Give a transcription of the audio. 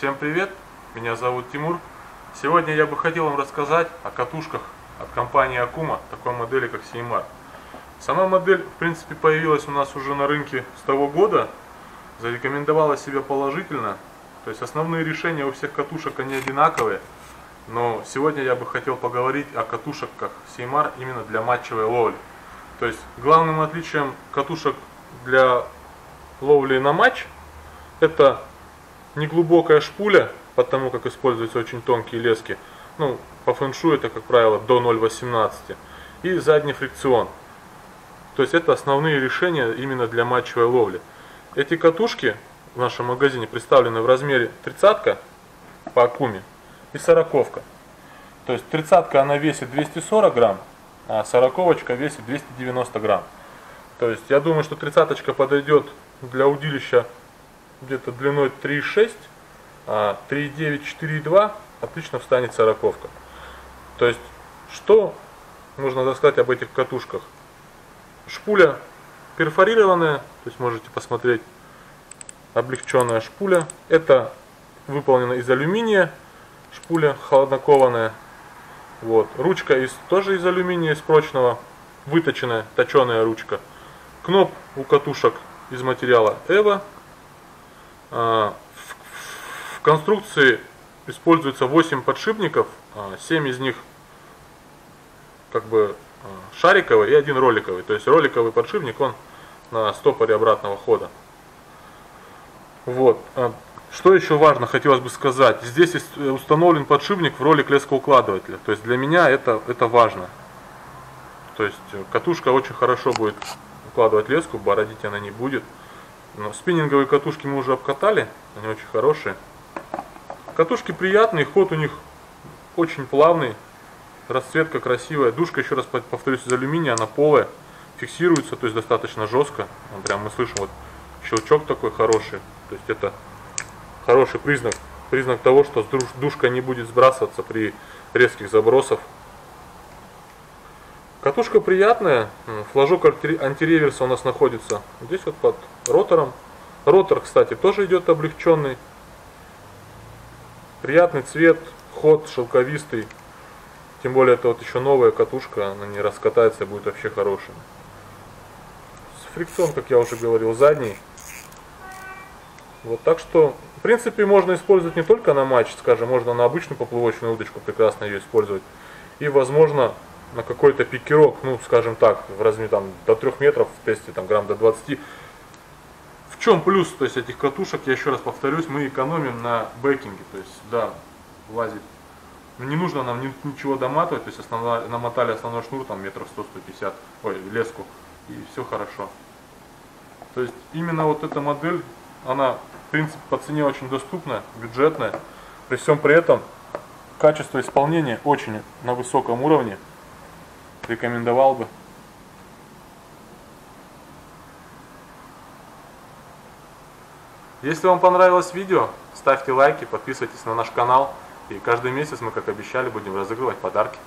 Всем привет, меня зовут Тимур. Сегодня я бы хотел вам рассказать о катушках от компании Акума, такой модели как Сеймар. Сама модель, в принципе, появилась у нас уже на рынке с того года, зарекомендовала себя положительно. То есть основные решения у всех катушек они одинаковые, но сегодня я бы хотел поговорить о катушках Сеймар именно для матчевой ловли. То есть главным отличием катушек для ловли на матч это неглубокая шпуля, потому как используются очень тонкие лески. Ну, по фэншу это, как правило, до 0,18. И задний фрикцион. То есть это основные решения именно для матчевой ловли. Эти катушки в нашем магазине представлены в размере 30 по акуме и 40 -ка. То есть 30 она весит 240 грамм, а 40 весит 290 грамм. То есть я думаю, что 30 подойдет для удилища где-то длиной 3,6, а 3,9, 4,2 отлично встанет сороковка. То есть, что нужно рассказать об этих катушках? Шпуля перфорированная, то есть можете посмотреть, облегченная шпуля. Это выполнена из алюминия, шпуля холоднокованная. Вот. Ручка из, тоже из алюминия, из прочного, выточенная, точеная ручка. Кноп у катушек из материала Эва. А, в конструкции используется 8 подшипников, 7 а, из них как бы а, шариковый и один роликовый. То есть роликовый подшипник, он на стопоре обратного хода. Вот. Что еще важно, хотелось бы сказать. Здесь установлен подшипник в роли лескоукладывателя. То есть для меня это, это важно. То есть катушка очень хорошо будет укладывать леску, бородить она не будет. Но спиннинговые катушки мы уже обкатали, они очень хорошие. Катушки приятные, ход у них очень плавный, расцветка красивая. Душка, еще раз повторюсь, из алюминия, она полая, фиксируется, то есть достаточно жестко. Прям мы слышим вот щелчок такой хороший. То есть это хороший признак, признак того, что душка не будет сбрасываться при резких забросах. Катушка приятная, флажок антиреверса у нас находится здесь вот под ротором. Ротор, кстати, тоже идет облегченный. Приятный цвет, ход шелковистый. Тем более это вот еще новая катушка, она не раскатается, будет вообще хорошая. Фрикцион, как я уже говорил, задний. Вот так что, в принципе, можно использовать не только на матч, скажем, можно на обычную поплавочную удочку прекрасно ее использовать. И, возможно, на какой-то пикерок, ну, скажем так, в размере там до 3 метров в тесте, там грамм до 20. В чем плюс то есть, этих катушек, я еще раз повторюсь, мы экономим на бэкинге, то есть, да, лазит. Ну, не нужно нам ничего доматывать, то есть основная, намотали основной шнур, там метров 100-150, ой, леску, и все хорошо. То есть именно вот эта модель, она в принципе по цене очень доступная, бюджетная. При всем при этом качество исполнения очень на высоком уровне рекомендовал бы. Если вам понравилось видео, ставьте лайки, подписывайтесь на наш канал. И каждый месяц мы, как обещали, будем разыгрывать подарки.